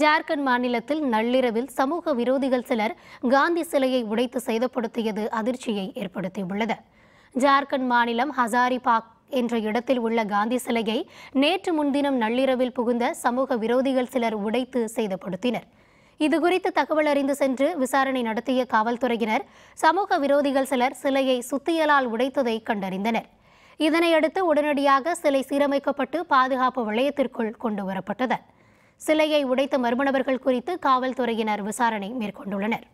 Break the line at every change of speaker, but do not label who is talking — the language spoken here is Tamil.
ஜார்க்கண்ட் மாநிலத்தில் நள்ளிரவில் சமூக விரோதிகள் சிலர் காந்தி சிலையை உடைத்து சேதப்படுத்தியது அதிர்ச்சியை ஏற்படுத்தியுள்ளது. ஜார்க்கண்ட் மாநிலம் ஹசாரிபாக் என்ற இடத்தில் உள்ள காந்தி சிலையை நேற்று முன்தினம் நள்ளிரவில் புகுந்த சமூக விரோதிகள் சிலர் உடைத்து சேதப்படுத்தினர். இதுகுறித்து தகவல் அறிந்து சென்று விசாரணை நடத்திய காவல்துறையினர் சமூக விரோதிகள் சிலர் சிலையை சுத்தியலால் உடைத்ததை கண்டறிந்தனர். இதனையடுத்து உடனடியாக சிலை சீரமைக்கப்பட்டு பாதுகாப்பு வளையத்திற்குள் கொண்டு வரப்பட்டது. சிலையை உடைத்த மர்ம நபர்கள் குறித்து காவல்துறையினர் விசாரணை மேற்கொண்டுள்ளனர்.